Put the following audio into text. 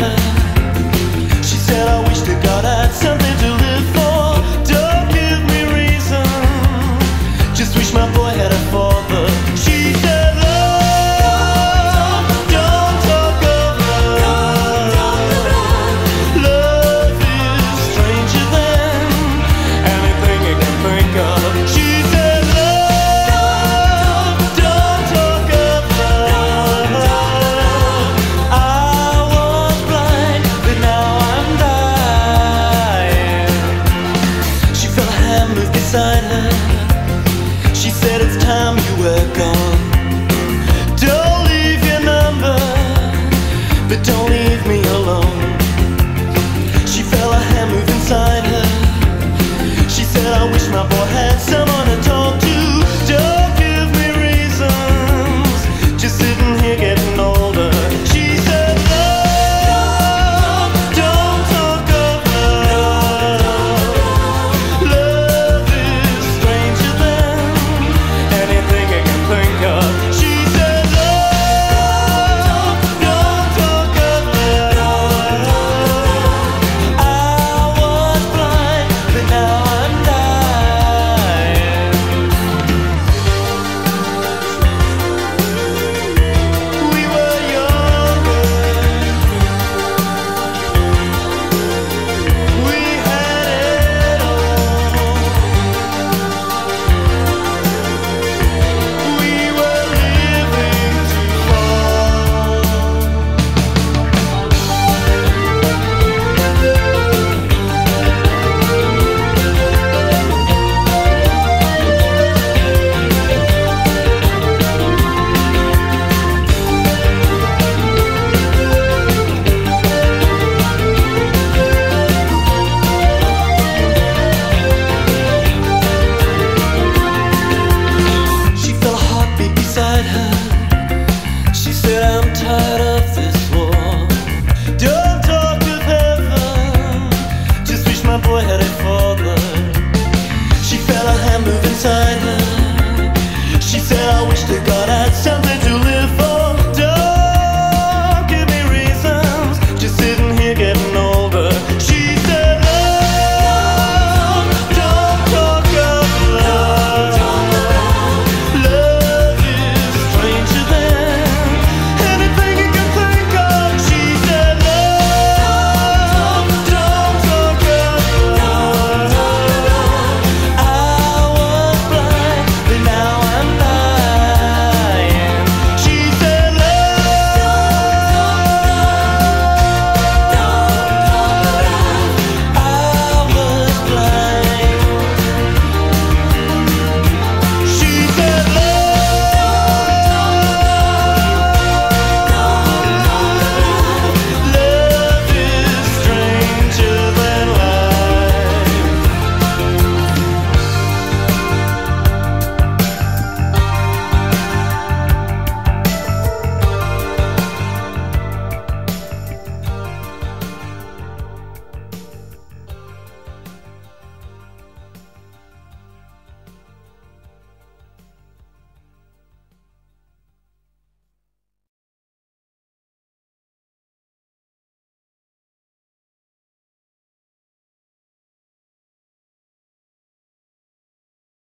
her. She said, I wish to God I'd something. was beside her. She said, It's time you were gone. Don't leave your number, but don't leave me alone.